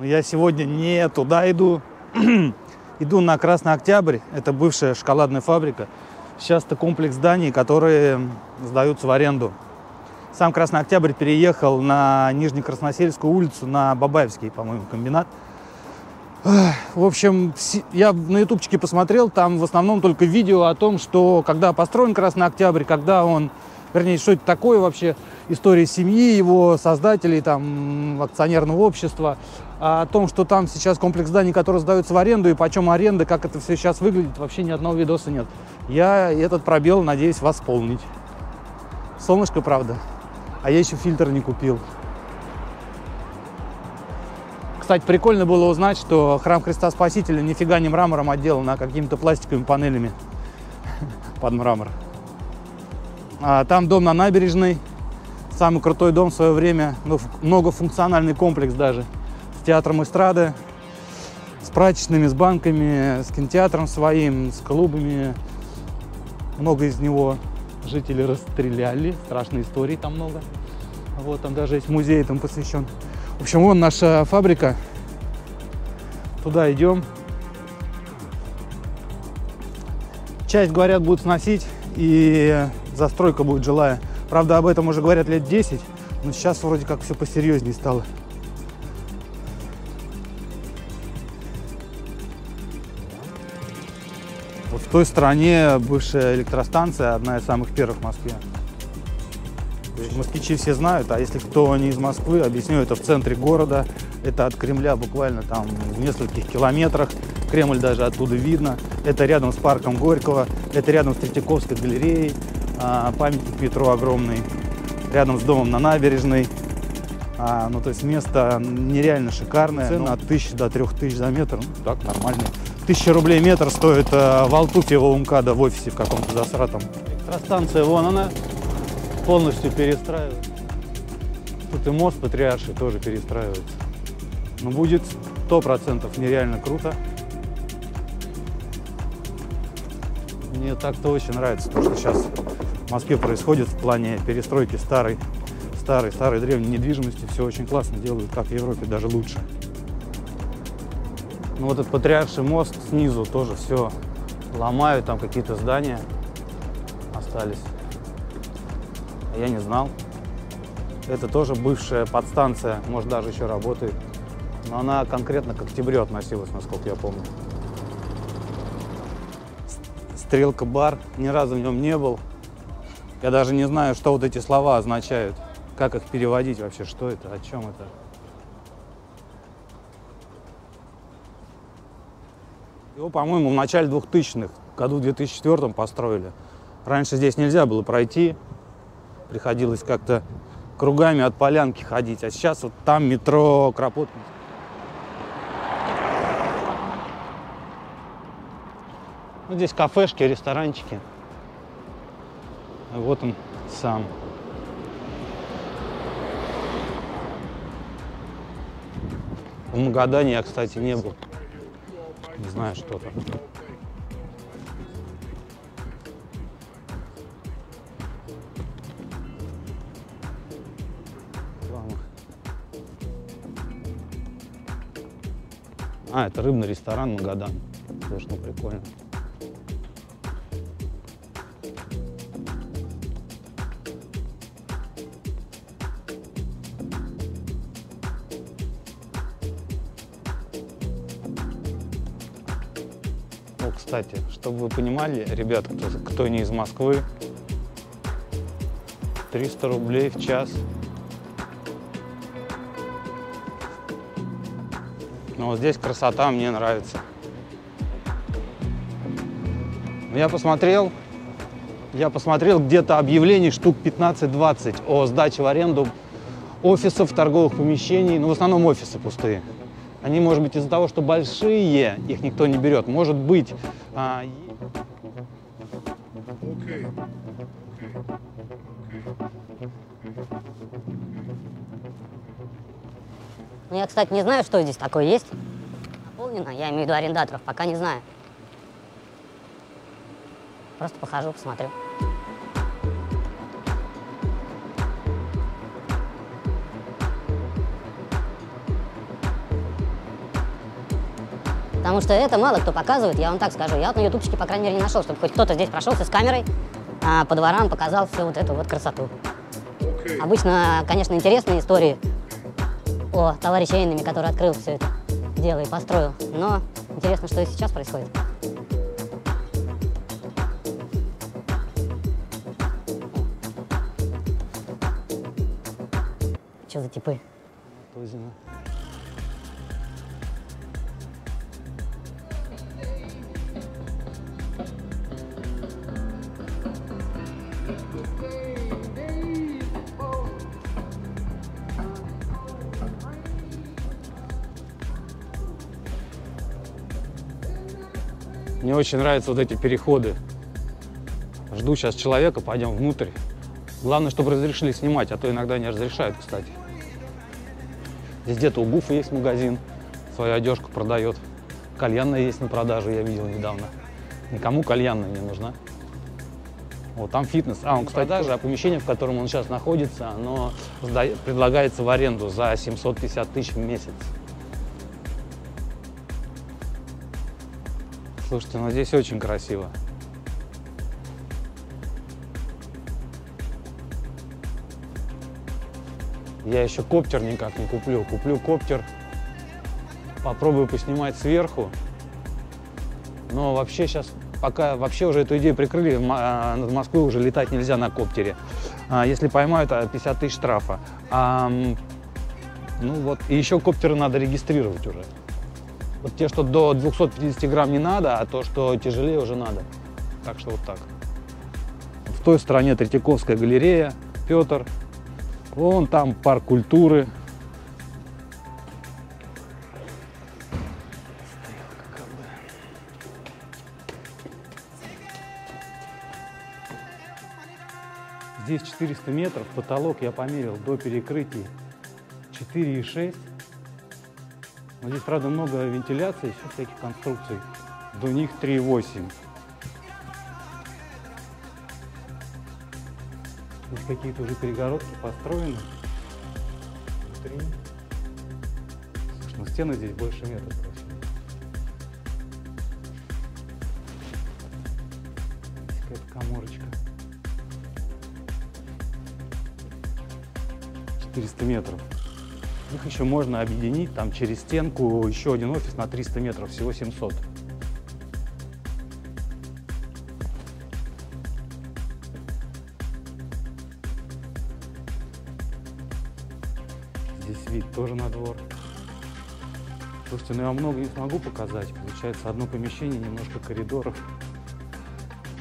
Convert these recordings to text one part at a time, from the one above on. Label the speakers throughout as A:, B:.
A: Я сегодня не туда иду. иду на Красный Октябрь. Это бывшая шоколадная фабрика. Сейчас это комплекс зданий, которые сдаются в аренду. Сам Красный Октябрь переехал на Нижнекрасносельскую улицу, на Бабаевский, по-моему, комбинат. В общем, я на ютубчике посмотрел, там в основном только видео о том, что когда построен Красный Октябрь, когда он, вернее, что это такое вообще, история семьи, его создателей, там, акционерного общества, а о том, что там сейчас комплекс зданий, которые сдаются в аренду, и почем аренда, как это все сейчас выглядит, вообще ни одного видоса нет. Я этот пробел надеюсь восполнить. Солнышко, правда. А я еще фильтр не купил. Кстати, прикольно было узнать, что храм Христа Спасителя нифига не мрамором отделан, а какими-то пластиковыми панелями под мрамор. А там дом на набережной, самый крутой дом в свое время, ну, многофункциональный комплекс даже, с театром эстрады, с прачечными, с банками, с кинотеатром своим, с клубами. Много из него жители расстреляли, страшные истории там много. Вот, там даже есть музей там посвящен. В общем, вон наша фабрика. Туда идем. Часть, говорят, будут сносить, и застройка будет жилая. Правда, об этом уже говорят лет 10, но сейчас вроде как все посерьезнее стало. Вот в той стороне бывшая электростанция, одна из самых первых в Москве. Москвичи все знают, а если кто не из Москвы, объясню, это в центре города, это от Кремля буквально там в нескольких километрах, Кремль даже оттуда видно, это рядом с парком Горького, это рядом с Третьяковской галереей, памятник Петру огромный, рядом с домом на набережной, а, ну то есть место нереально шикарное, цена от 1000 до 3000 за метр, ну так, нормально. 1000 рублей метр стоит а, в Алтуфе в МКАДа в офисе в каком-то засратом. Электростанция, вон она, полностью перестраивается. Тут и мост Патриарший тоже перестраивается. Но будет сто процентов нереально круто. Мне так-то очень нравится, то, что сейчас в Москве происходит в плане перестройки старой, старой, старой древней недвижимости. Все очень классно делают, как в Европе, даже лучше. Ну вот этот Патриарший мост снизу тоже все ломают, там какие-то здания остались я не знал. Это тоже бывшая подстанция, может даже еще работает. Но она конкретно к октябрю относилась, насколько я помню. Стрелка бар, ни разу в нем не был. Я даже не знаю, что вот эти слова означают. Как их переводить вообще, что это, о чем это. Его, по-моему, в начале 2000-х, году в 2004 построили. Раньше здесь нельзя было пройти, приходилось как-то кругами от полянки ходить. А сейчас вот там метро Кропоткинск. Ну, здесь кафешки, ресторанчики. Вот он сам. В Магадане я, кстати, не был. Не знаю, что там. А, это рыбный ресторан Магадан. Ну, прикольно. Кстати, чтобы вы понимали, ребят, кто, кто не из Москвы, 300 рублей в час Но вот здесь красота мне нравится. Я посмотрел, я посмотрел где-то объявлений штук 15-20 о сдаче в аренду офисов, торговых помещений, ну в основном офисы пустые. Они, может быть, из-за того, что большие, их никто не берет. Может быть... А... Okay. Okay.
B: Ну, я, кстати, не знаю, что здесь такое есть. Наполнено, я имею в виду арендаторов, пока не знаю. Просто похожу, посмотрю. Потому что это мало кто показывает, я вам так скажу. Я вот на ютубчике, по крайней мере, не нашел, чтобы хоть кто-то здесь прошелся с камерой, а, по дворам показал всю вот эту вот красоту. Обычно, конечно, интересные истории о товарище Эйнами, который открыл все это дело и построил. Но интересно, что и сейчас происходит. Что за типы?
A: Тузина. Мне очень нравятся вот эти переходы. Жду сейчас человека, пойдем внутрь. Главное, чтобы разрешили снимать, а то иногда не разрешают, кстати. Здесь где-то у Гуфа есть магазин, свою одежку продает. Кальянная есть на продажу, я видел недавно. Никому кальянная не нужна. Вот там фитнес. А, он, кстати, даже, а помещение, в котором он сейчас находится, оно предлагается в аренду за 750 тысяч в месяц. Слушайте, ну здесь очень красиво. Я еще коптер никак не куплю. Куплю коптер, попробую поснимать сверху. Но вообще сейчас, пока вообще уже эту идею прикрыли, а, над Москвой уже летать нельзя на коптере. А, Если поймают, а, 50 тысяч штрафа. А, ну вот, и еще коптеры надо регистрировать уже. Вот те, что до 250 грамм не надо, а то, что тяжелее, уже надо. Так что вот так. В той стороне Третьяковская галерея, Петр. Вон там парк культуры. Здесь 400 метров, потолок я померил до перекрытий 4,6. Здесь, правда, много вентиляции, еще всяких конструкций. До них 3,8. Здесь какие-то уже перегородки построены. Внутри. Слушай, ну стены здесь больше метра. какая-то коморочка. 400 метров. Их еще можно объединить там через стенку еще один офис на 300 метров, всего 700. Здесь вид тоже на двор. Слушайте, ну я много не смогу показать. Получается одно помещение, немножко коридоров.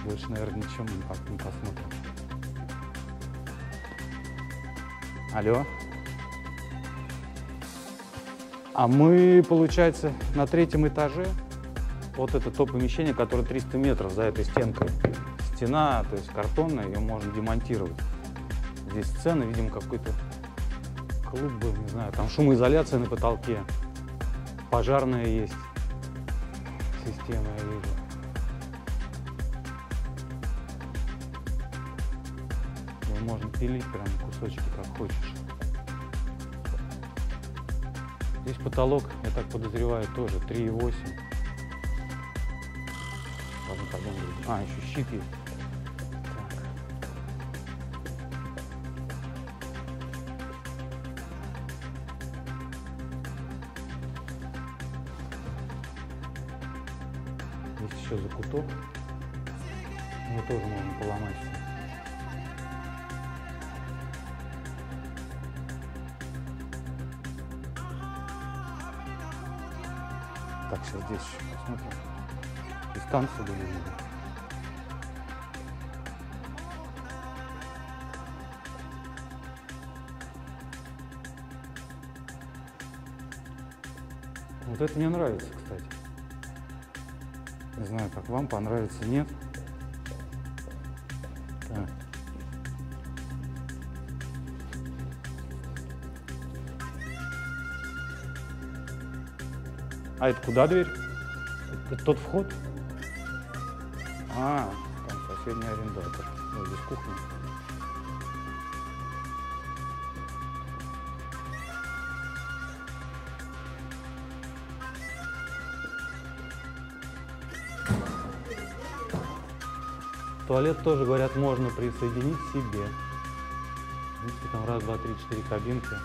A: Больше, наверное, не, не посмотрим. Алло. А мы, получается, на третьем этаже. Вот это то помещение, которое 300 метров за этой стенкой. Стена, то есть картонная, ее можно демонтировать. Здесь сцена, видимо, какой-то клуб был, не знаю. Там шумоизоляция на потолке. Пожарная есть. Система, я вижу. Его можно пилить прям кусочки, как хочешь. Здесь потолок, я так подозреваю, тоже 3,8. Ладно, пойдем. А, еще щит есть. Есть еще закуток. Его тоже можно поломать. Так, сейчас здесь еще посмотрим. Были видно. Вот это мне нравится, кстати. Не знаю, как вам понравится, нет. Так. А это куда дверь? Это тот вход? А, там соседний арендатор. Ну, здесь кухня. Туалет тоже, говорят, можно присоединить себе. Видите, там раз, два, три, четыре кабинки.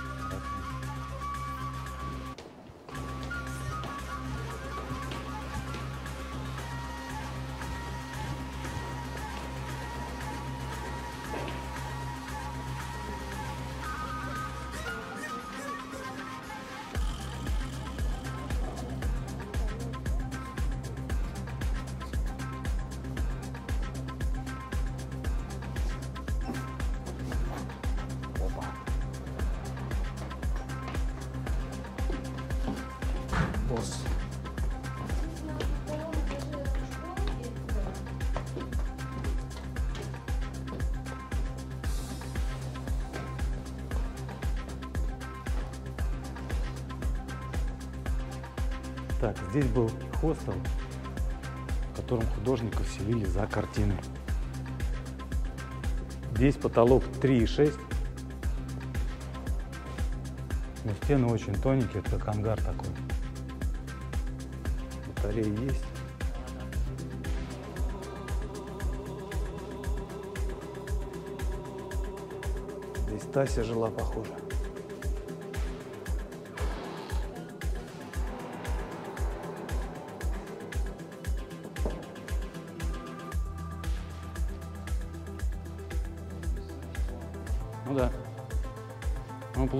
A: Так, здесь был хостел, в котором художников селили за картины. Здесь потолок 3,6. Но стены очень тоненькие, это как ангар такой. Батареи есть. Здесь Тася жила, похоже.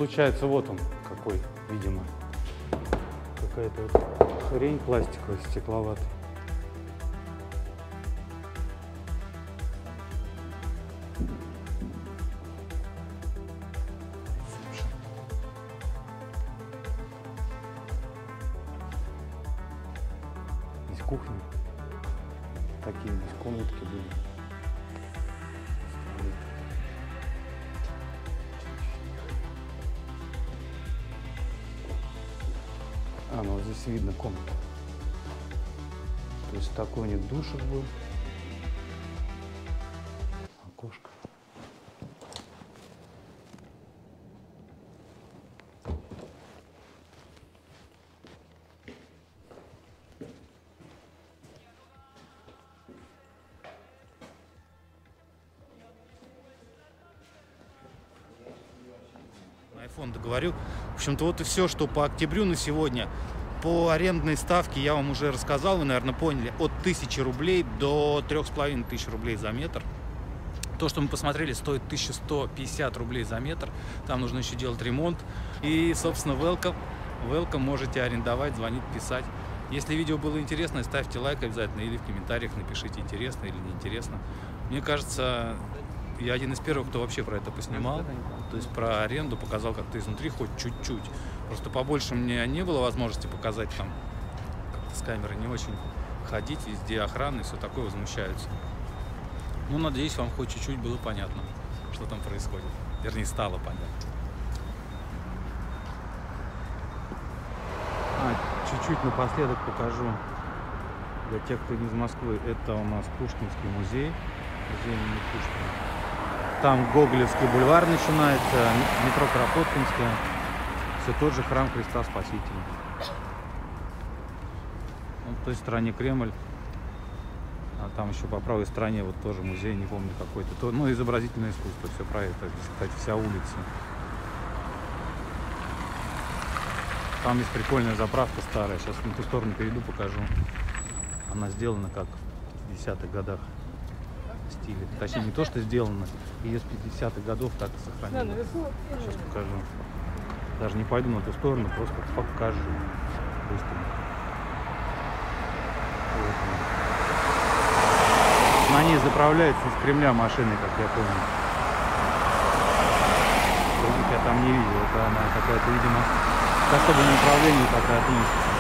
A: Получается, вот он какой, видимо. Какая-то вот хрень пластиковая, стекловатая. А, ну вот здесь видно комнату. То есть такой у них душик был. Окошко. Договорю. В общем-то, вот и все, что по октябрю на сегодня. По арендной ставке я вам уже рассказал, вы, наверное, поняли, от 1000 рублей до 3500 рублей за метр. То, что мы посмотрели, стоит 1150 рублей за метр. Там нужно еще делать ремонт. И, собственно, welcome. Welcome можете арендовать, звонить, писать. Если видео было интересно, ставьте лайк обязательно или в комментариях напишите, интересно или неинтересно. Мне кажется, я один из первых, кто вообще про это поснимал. То есть про аренду показал как-то изнутри хоть чуть-чуть. Просто побольше мне не было возможности показать там как-то с камеры не очень ходить, везде охрана и все такое возмущаются. Ну, надеюсь, вам хоть чуть-чуть было понятно, что там происходит. Вернее, стало понятно. А, чуть-чуть напоследок покажу для тех, кто не из Москвы. Это у нас Пушкинский музей, музей имени Пушкина. Там Гоголевский бульвар начинается, метро Кропоткинская. Все тот же храм Христа Спасителя. Вот в той стороне Кремль. А там еще по правой стороне вот тоже музей, не помню какой-то. То, ну, изобразительное искусство, все про это. Кстати, вся улица. Там есть прикольная заправка старая. Сейчас на ту сторону перейду, покажу. Она сделана как в 50-х годах стиле. Точнее, не то, что сделано, ее с 50-х годов так и сохранили. Сейчас покажу. Даже не пойду на ту сторону, просто покажу быстро. Вот. На ней заправляется из Кремля машины, как я помню. Других я там не видел. Это она какая-то, видимо, к особому направлению такая относится.